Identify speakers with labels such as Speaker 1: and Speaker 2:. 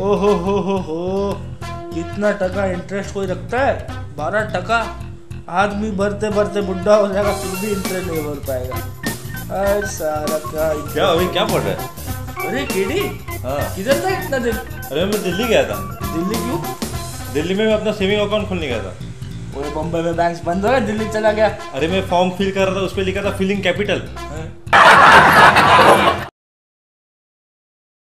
Speaker 1: ओहो हो हो हो। कितना टका इंटरेस्ट कोई रखता है? बारह टका? आदमी भरते भरते बुढ़ा हो जाएगा फिर भी इंटरेस्ट नहीं भर पाएगा। अरे सारा क्या
Speaker 2: क्या अभी क्या पढ़ रहा है?
Speaker 1: अरे केडी
Speaker 2: हाँ।
Speaker 1: किधर था इतना दिन?
Speaker 2: अरे मैं दिल्ली गया था।
Speaker 1: दिल्ली क्यों?
Speaker 2: दिल्ली में मैं अपना सेविंग अकाउंट खोलने गया था।
Speaker 1: पूरे बम्बई में बैंक बंद हो गया दिल्ली चला गया।
Speaker 2: अरे मैं फॉर्म फिल कर रहा था उस पर लिखा था फिलिंग कैपिटल
Speaker 1: हाँ।